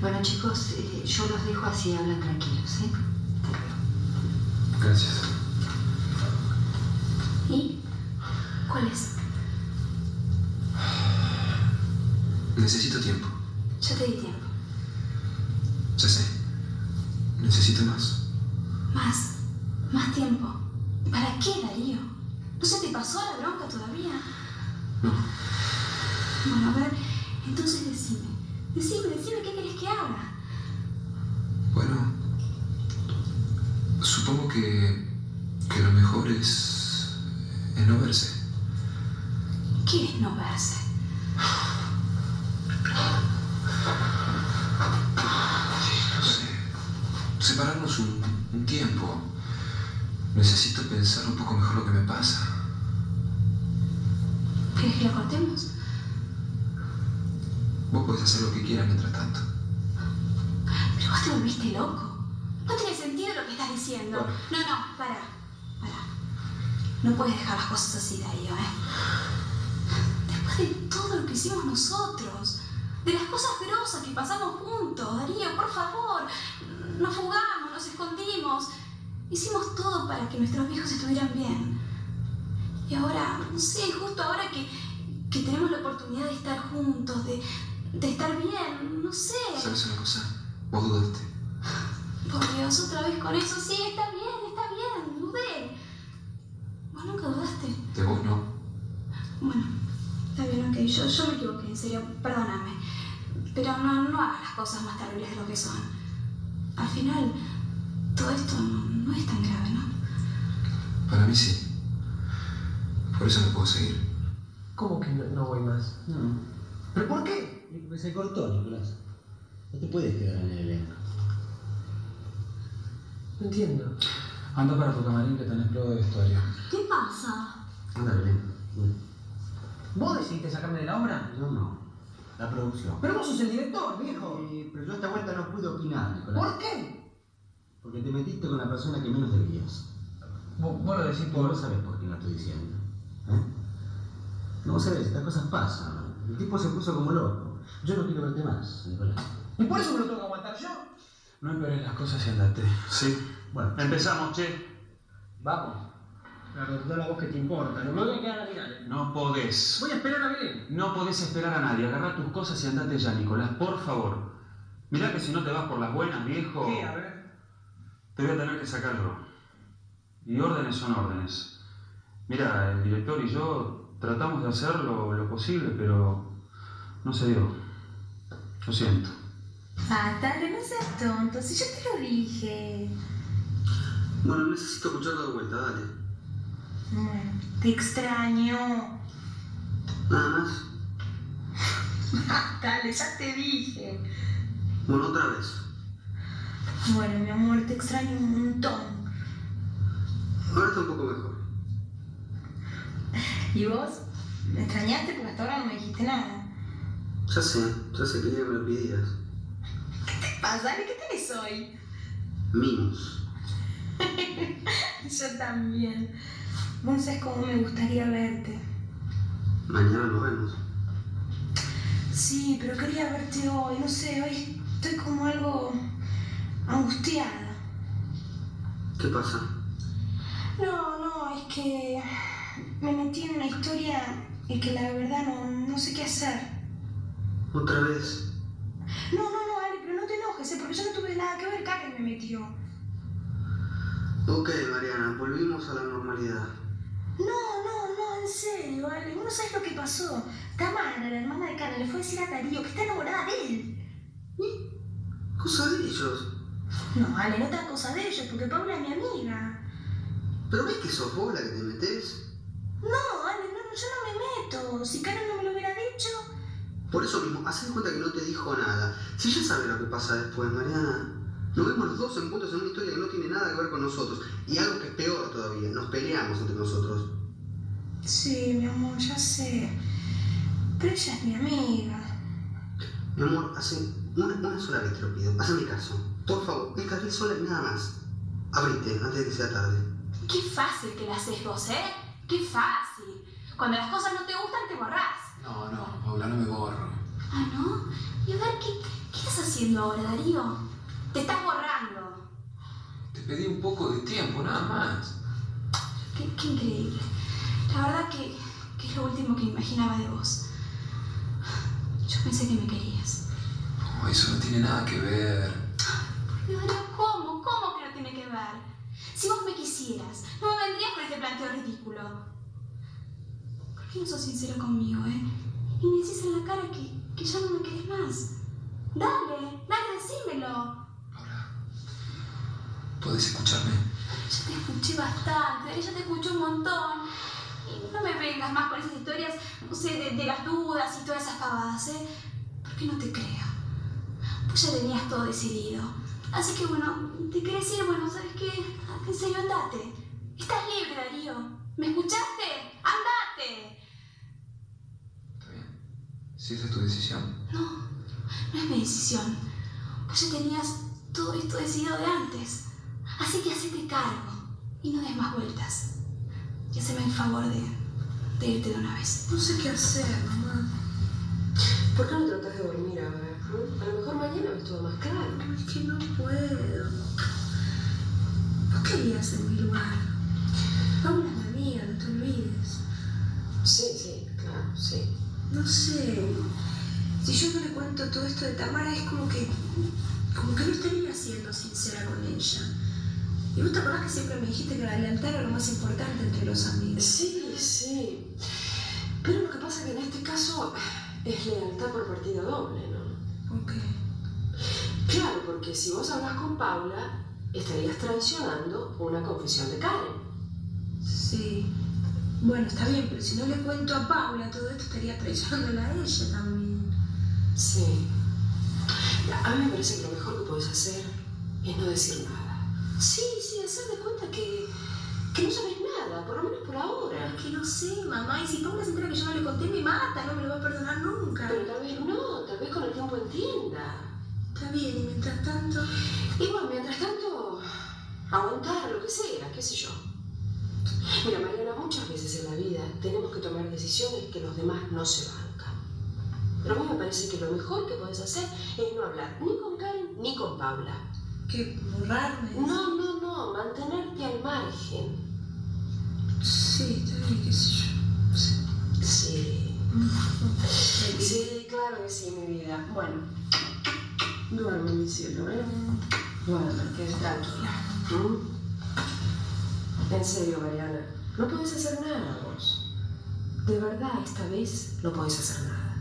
Bueno, chicos, eh, yo los dejo así, hablan tranquilos, luego. Gracias. ¿Y? ¿Cuál es? Necesito tiempo. Ya te di tiempo. Ya sé. Necesito más. Más. Más tiempo. ¿Para qué, Darío? ¿No se te pasó la bronca todavía? No. Bueno, a ver, entonces decime. Decime, decime qué querés que haga. Bueno. Supongo que. que lo mejor es. es no verse. ¿Qué es no verse? No sé. Separarnos un, un tiempo. Necesito pensar un poco mejor lo que me pasa. ¿Querés que lo cortemos? Vos podés hacer lo que quieras mientras tanto. Pero vos te volviste loco. No tiene sentido lo que estás diciendo. Bueno. No, no, para, para. No puedes dejar las cosas así, Darío, ¿eh? Después de todo lo que hicimos nosotros, de las cosas grosas que pasamos juntos, Darío, por favor. Nos fugamos, nos escondimos. Hicimos todo para que nuestros viejos estuvieran bien. Y ahora, no sé, justo ahora que, que tenemos la oportunidad de estar juntos, de, de estar bien, no sé. ¿Sabes una cosa? Vos dudaste. Por Dios, otra vez con eso. Sí, está bien, está bien, dudé. Vos nunca dudaste. De vos no. Bueno, está bien, ok. Yo, yo me equivoqué, en serio, perdóname. Pero no, no hagas las cosas más terribles de lo que son. Al final, todo esto no, no es tan grave, ¿no? Para mí sí. Por eso no puedo seguir. ¿Cómo que no, no voy más? No. ¿Pero por qué? Porque se cortó, Nicolás. No te puedes quedar en el elenco. No entiendo. Anda para tu camarín que tenés prueba de vestuario. ¿Qué pasa? Anda, Belén. ¿Vos decidiste sacarme de la obra? Yo no. La producción. Pero vos sos el director, viejo. Eh, pero yo esta vuelta no pude opinar, Nicolás. ¿Por qué? Porque te metiste con la persona que menos debías. Vos, vos lo decís por... vos sabés por qué lo estoy diciendo. ¿eh? No, vos sabés, estas cosas pasan. El tipo se puso como loco. Yo no quiero verte más, Nicolás. ¿Y por eso me lo tengo que aguantar yo? No esperes las cosas y andate. Sí. Bueno, Empezamos, che. Vamos. Claro, da la voz que te importa. No me voy a quedar a mirar. ¿eh? No podés. Voy a esperar a Belén. No podés esperar a nadie. Agarrá tus cosas y andate ya, Nicolás, por favor. Mirá que si no te vas por las buenas, viejo, ¿Qué? A ver. te voy a tener que sacar yo. Y órdenes son órdenes. Mira, el director y yo tratamos de hacer lo, lo posible, pero no se dio. Lo siento. Ah, dale, no seas tonto, si yo te lo dije. Bueno, necesito escucharlo de vuelta, dale. Bueno, te extraño. Nada más. Dale, ya te dije. Bueno, otra vez. Bueno, mi amor, te extraño un montón. Ahora está un poco mejor. ¿Y vos? ¿Me extrañaste? Porque hasta ahora no me dijiste nada. Ya sé, ya sé, quería que me lo pidieras. ¿Qué te pasa? ¿qué tenés hoy? Mimos. Yo también. Vos no sabés cómo me gustaría verte. Mañana nos vemos. Sí, pero quería verte hoy. No sé, hoy estoy como algo angustiada. ¿Qué pasa? No, no, es que me metí en una historia y que la verdad no, no sé qué hacer. Otra vez. No, no, no, Ale, pero no te enojes, ¿eh? porque yo no tuve nada que ver, Karen me metió. Ok, Mariana, volvimos a la normalidad. No, no, no, en serio, Ale, vos no sabes lo que pasó. Tamara, la hermana de Karen, le fue a decir a Darío que está enamorada de él. Cosa de ellos. No, Ale, no te cosa de ellos, porque Paula es mi amiga. ¿Pero ves que sos vos la que te metés? No, Ale, no, no, yo no me meto. Si Karen no me lo hubiera dicho. Por eso mismo, haz de cuenta que no te dijo nada. Si ya sabes lo que pasa después, Mariana. Nos vemos los dos envueltos en una historia que no tiene nada que ver con nosotros. Y algo que es peor todavía, nos peleamos entre nosotros. Sí, mi amor, ya sé. Pero ella es mi amiga. Mi amor, hace una, una sola vez te lo pido. Hazme caso. Por favor, esta vez sola y nada más. Abrite antes de que sea tarde. Qué fácil que la haces vos, ¿eh? Qué fácil. Cuando las cosas no te gustan, te borrás. No, no, Paula, no me borro. Ah, ¿no? Y a ver, ¿qué, ¿Qué estás haciendo ahora, Darío? Te estás borrando. Te pedí un poco de tiempo, nada más. Qué, qué increíble. La verdad que, que es lo último que imaginaba de vos. Yo pensé que me querías. No, eso no tiene nada que ver. Pero ¿cómo? ¿Cómo que no tiene que ver? Si vos me quisieras, no me vendrías con este planteo ridículo. ¿Por qué no sos sincero conmigo, eh? Y me decís en la cara que, que ya no me querés más. Dale, dale, decímelo. ¿Puedes escucharme? Ya te escuché bastante, ya te escuché un montón. Y no me vengas más con esas historias, no sé, de, de las dudas y todas esas pavadas, ¿eh? Porque no te creo. Pues ya tenías todo decidido. Así que bueno, te querés ir, bueno, ¿sabes qué? En serio, andate. Estás libre, Darío. ¿Me escuchaste? ¡Andate! Está bien. Si esa es tu decisión. No, no es mi decisión. Pues ya tenías todo esto decidido de antes. Así que hacete cargo y no des más vueltas. Y haceme el favor de, de irte de una vez. No sé qué hacer, mamá. ¿Por qué no tratas de dormir ahora? A lo mejor mañana ves todo más claro. Es que no puedo. Vos querías en mi lugar. Es mi amiga, no te olvides. Sí, sí, claro, sí. No sé. Si yo no le cuento todo esto de Tamara, es como que. como que no estaría siendo sincera con ella. Y vos te acordás que siempre me dijiste que la lealtad era lo más importante entre los amigos. Sí, sí. Pero lo que pasa es que en este caso es lealtad por partida doble, ¿no? ¿Por qué? Claro, porque si vos hablas con Paula, estarías traicionando una confesión de Karen. Sí. Bueno, está bien, pero si no le cuento a Paula todo esto, estaría traicionándola a ella también. Sí. A mí me parece que lo mejor que puedes hacer es no decir nada. Sí, sí, hacer de cuenta que, que no sabes nada, por lo menos por ahora. Es que no sé, mamá, y si Paula se entera que yo no le conté, me mata, no me lo va a perdonar nunca. Pero tal vez no, tal vez con el tiempo entienda. Está bien, y mientras tanto. Y bueno, mientras tanto, aguantar lo que sea, qué sé yo. Mira, Mariana, muchas veces en la vida tenemos que tomar decisiones que los demás no se bancan. Pero a mí me parece que lo mejor que puedes hacer es no hablar ni con Karen ni con Paula. ¿Qué? ¿Borrarme? No, no, no, mantenerte al margen. Sí, bien, qué sé yo. Sí. Sí. Sí, claro que sí, mi vida. Bueno, duerme, mi cielo, ¿eh? Duerme, que es tranquila. ¿Mm? En serio, Mariana, no puedes hacer nada vos. De verdad, esta vez no puedes hacer nada.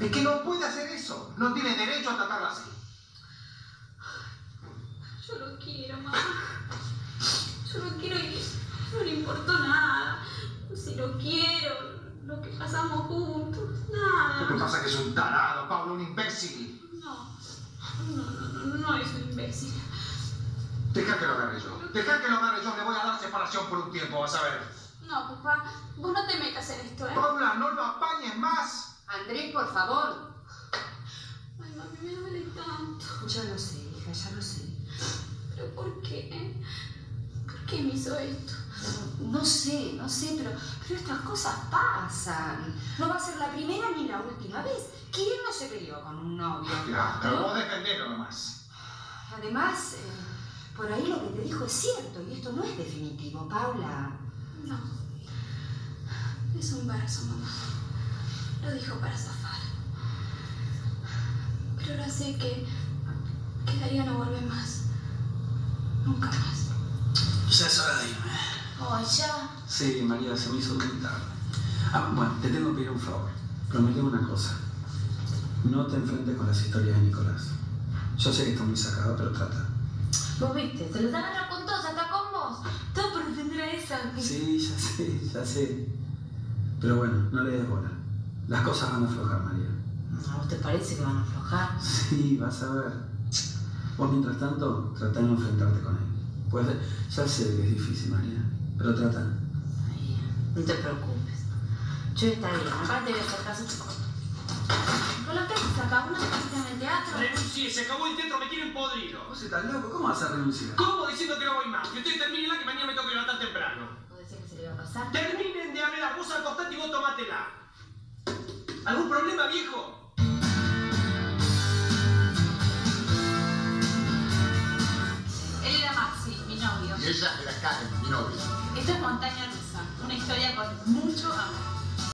Es que no puede hacer eso. No tiene derecho a tratarla así. Yo lo quiero, mamá. Yo lo quiero y no le importó nada. Si lo quiero, lo que pasamos juntos, nada. Lo que pasa es que es un tarado, Pablo, un imbécil. No, no, no, no, no es un imbécil. Deja que lo agarre yo. Deja que lo agarre yo. Le voy a dar separación por un tiempo, vas a ver. No, papá, vos no te metas en esto, ¿eh? Paula, no lo apañes más. Andrés, por favor. Ay, mami, me duele tanto. Ya lo sé, hija, ya lo sé. ¿Pero por qué? ¿Por qué me hizo esto? No sé, no sé, pero, pero estas cosas pasan. No va a ser la primera ni la última vez. ¿Quién no se peleó con un novio? Ya, pero vos defendelo nomás. Además, eh, por ahí lo que te dijo es cierto y esto no es definitivo, Paula. No. Es un verso, mamá. Lo dijo para zafar. Pero ahora sé que, que Darío no vuelve más. Nunca más. Ya es hora de irme. Oh, ya. Sí, María, se me hizo muy tarde. Ah, bueno, te tengo que pedir un favor. Prometeme una cosa. No te enfrentes con las historias de Nicolás. Yo sé que está muy sacado, pero trata. ¿Vos viste? Se los agarra con todos, hasta con vos. Todo por defender a esa. Sí, ya sé, ya sé. Pero bueno, no le des bola. Las cosas van a aflojar, María. ¿A vos te parece que van a aflojar? Sí, vas a ver. Vos, mientras tanto, trata de no enfrentarte con él. Pues ya sé que es difícil, María, pero trata. Ay, no te preocupes. Yo estaré bien. Aparte voy a hacer caso. ¿Con lo que haces acá? ¿Una visita en el teatro? Renuncié, se acabó el teatro, me tienen podrido. Vos estás loco, ¿cómo vas a renunciar? ¿Cómo diciendo que no voy más? Que ustedes terminen la que mañana me